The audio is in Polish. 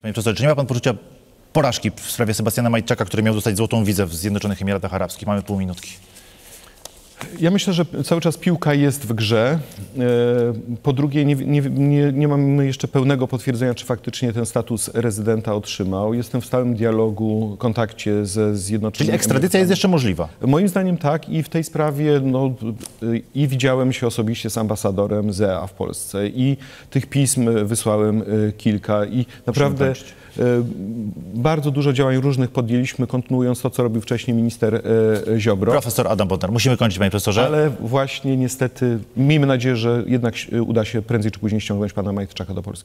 Panie profesorze, czy nie ma pan poczucia porażki w sprawie Sebastiana Majczaka, który miał dostać złotą wizę w Zjednoczonych Emiratach Arabskich? Mamy pół minutki. Ja myślę, że cały czas piłka jest w grze. E, Po drugie, nie, nie, nie, nie mamy jeszcze pełnego potwierdzenia, czy faktycznie ten status rezydenta otrzymał. Jestem w stałym dialogu, kontakcie ze Zjednoczonymi Czyli ekstradycja jest jeszcze możliwa. Moim zdaniem tak i w tej sprawie no, i widziałem się osobiście z ambasadorem ZEA w Polsce i tych pism wysłałem y, kilka i naprawdę y, bardzo dużo działań różnych podjęliśmy, kontynuując to, co robił wcześniej minister Ziobro. Profesor Adam Bodnar. Musimy kończyć, panie profesorze. Ale właśnie niestety, miejmy nadzieję, że jednak uda się prędzej czy później ściągnąć pana Majtczaka do Polski.